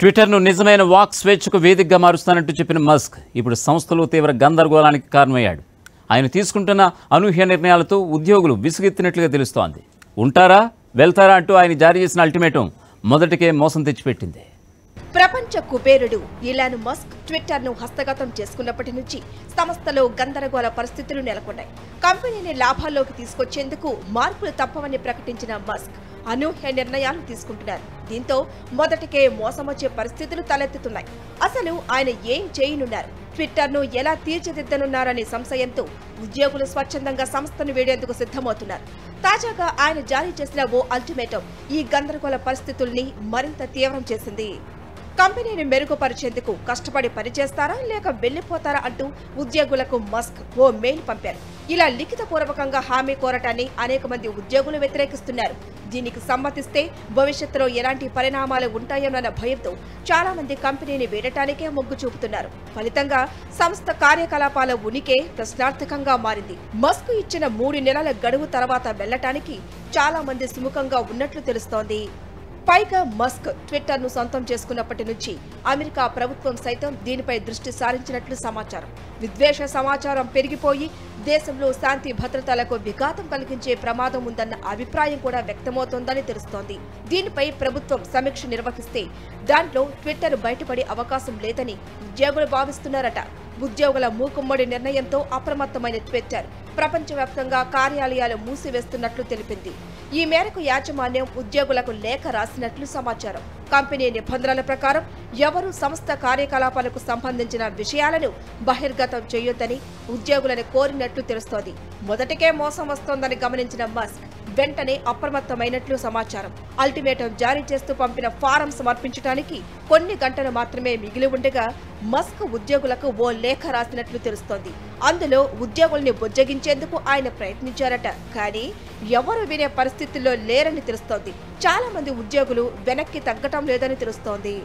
ట్విట్టర్ను నిజమైన వాక్ స్వేచ్ఛకు వేదికగా మారుస్తానంటూ చెప్పిన మస్క్ ఇప్పుడు సంస్థలో తీవ్ర గందరగోళానికి కారణమయ్యాడు. ఆయన తీసుకుంటున్న అనూహ్య నిర్ణయాలతో ఉద్యోగులు విసుగెత్తినట్లుగా తెలుస్తోంది. ఉంటారా వెళ్తారా అంటూ ఆయన జారీ చేసిన అల్టిమేటం మొదటికే మోసం తెచ్చిపెట్టింది. ప్రపంచ కుబేరుడు ఇలాన్ మస్క్ ట్విట్టర్ను హస్తగతం చేసుకున్నప్పటి నుంచి సంస్థలో గందరగోళ పరిస్థితులు నెలకొన్నాయి. కంపెనీని లాభాల్లోకి తీసుకొచ్చేందుకు మార్పులు తప్పవని ప్రకటించిన మస్క్ అనూహ్య నిర్ణయాలు తీసుకుంటున్నారు. దీంతో మొదటికే మోసమొచ్చే పరిస్థితులు తలెత్తుతున్నాయి. అసలు ఆయన ఏం చేయనున్నారు? ట్విట్టర్ను ఎలా తీర్చిదిద్దనున్నారనే సంశయంతో ఉద్యోగులు స్వచ్ఛందంగా సంస్థను వేడేందుకు సిద్ధమవుతున్నారు. తాజాగా ఆయన జారీ చేసిన ఓ అల్టిమేటం ఈ గందరగోళ పరిస్థితుల్ని మరింత తీవ్రం చేసింది. కంపెనీని మెరుగుపరిచేందుకు కష్టపడి పనిచేస్తారా లేక వెళ్ళిపోతారా అంటూ ఉద్యోగులకు మస్క్ ఓ మెయిల్ పంపారు. ఇలా లిఖితపూర్వకంగా హామీ కోరటాన్ని అనేక మంది ఉద్యోగులు వ్యతిరేకిస్తున్నారు. దీనికి సమ్మతిస్తే భవిష్యత్తులో ఎలాంటి పరిణామాలు ఉంటాయోనన్న భయంతో చాలా మంది కంపెనీని వీడటానికే మొగ్గు చూపుతున్నారు. ఫలితంగా సంస్థ కార్యకలాపాల ఉనికే ప్రశ్నార్థకంగా మారింది. మస్క్ ఇచ్చిన మూడు నెలల గడువు తర్వాత వెళ్ళటానికి చాలా మంది సుముఖంగా ఉన్నట్లు తెలుస్తోంది. పైగా మస్క్ ట్విట్టర్ను సొంతం చేసుకున్నప్పటి నుంచి అమెరికా ప్రభుత్వం సైతం దీనిపై దృష్టి సారించినట్లు సమాచారం. విద్వేష సమాచారం పెరిగిపోయి దేశంలో శాంతి భద్రతలకు విఘాతం కలిగించే ప్రమాదం ఉందన్న అభిప్రాయం కూడా వ్యక్తమవుతోందని తెలుస్తోంది. దీనిపై ప్రభుత్వం సమీక్ష నిర్వహిస్తే దాంట్లో ట్విట్టర్ బయటపడే అవకాశం లేదని ఉద్యోగులు భావిస్తున్నారట. ఉద్యోగుల మూకుమ్మడి నిర్ణయంతో అప్రమత్తమైన ట్విట్టర్. ప్రపంచవ్యాప్తంగా కార్యాలయాలు మూసివేస్తున్నట్లు తెలిపింది. ఈ మేరకు యాజమాన్యం ఉద్యోగులకు లేఖ రాసినట్లు సమాచారం. కంపెనీ నిబంధనల ప్రకారం ఎవరూ సంస్థ కార్యకలాపాలకు సంబంధించిన విషయాలను బహిర్గతం చేయొద్దని ఉద్యోగులను కోరినట్లు తెలుస్తోంది. మొదటికే మోసం వస్తోందని గమనించిన మస్క్ వెంటనే అప్రమత్తమైనట్లు సమాచారం. అల్టిమేటం జారీ చేస్తూ పంపిన ఫారం సమర్పించడానికి కొన్ని గంటలు మాత్రమే మిగిలి ఉండగా మస్క్ ఉద్యోగులకు ఓ లేఖ రాసినట్లు తెలుస్తోంది. అందులో ఉద్యోగుల్ని బుజ్జగించేందుకు ఆయన ప్రయత్నించారట. కానీ ఎవరు వినే పరిస్థితుల్లో లేరని తెలుస్తోంది. చాలా మంది ఉద్యోగులు వెనక్కి తగ్గటం లేదని తెలుస్తోంది.